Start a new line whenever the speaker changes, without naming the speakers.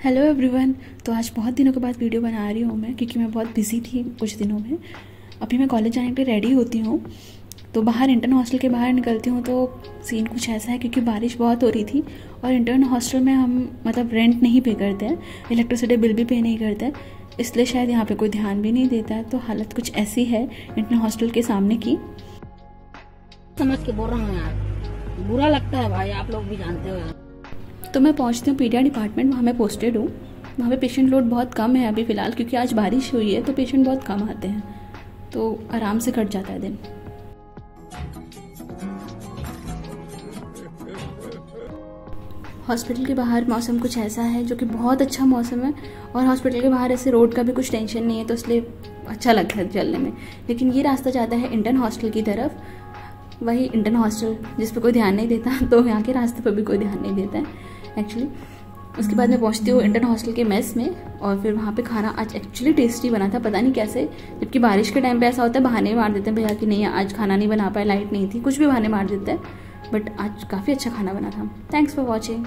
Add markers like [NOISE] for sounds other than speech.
Hello everyone तो आज बहुत दिनों के बाद वीडियो बना रही हूँ मैं, क्योंकि मैं बहुत बिज़ी थी कुछ दिनों में। अभी मैं कॉलेज जाने के लिए रेडी होती हूँ। तो बाहर इंटर्न हॉस्टल के बाहर निकलती हूँ तो सीन कुछ ऐसा है क्योंकि बारिश बहुत हो रही थी और इंटर्न हॉस्टल में हम मतलब रेंट नहीं पे करते हैं इलेक्ट्रिसिटी बिल भी पे नहीं करते हैं, इसलिए शायद यहाँ पे कोई ध्यान भी नहीं देता है। तो हालत कुछ ऐसी है इंटर्न हॉस्टल के सामने की।
समझ के बोल रहा हूँ यार। बुरा लगता है भाई, आप लोग भी जानते हो
तो मैं पहुँचती हूँ पीडिया डिपार्टमेंट वहाँ मैं पोस्टेड हूँ। वहाँ पे पेशेंट लोड बहुत कम है अभी फ़िलहाल, क्योंकि आज बारिश हुई है तो पेशेंट बहुत कम आते हैं। तो आराम से कट जाता है दिन। हॉस्पिटल के बाहर मौसम कुछ ऐसा है जो कि बहुत अच्छा मौसम है, और हॉस्पिटल के बाहर ऐसे रोड का भी कुछ टेंशन नहीं है तो इसलिए अच्छा लगता है चलने में। लेकिन ये रास्ता जाता है इंटर्न हॉस्टल की तरफ़। वही इंटर्न हॉस्टल जिस पर कोई ध्यान नहीं देता [LAUGHS] तो यहाँ के रास्ते पर भी कोई ध्यान नहीं देता है। एक्चुअली उसके बाद मैं पहुँचती हूँ इंटर हॉस्टल के मेस में और फिर वहाँ पे खाना आज एक्चुअली टेस्टी बना था, पता नहीं कैसे। जबकि बारिश के टाइम पे ऐसा होता है, बहाने मार देते हैं भैया कि नहीं, आज खाना नहीं बना पाए लाइट नहीं थी, कुछ भी बहाने मार देते हैं। बट आज काफ़ी अच्छा खाना बना था। Thanks for watching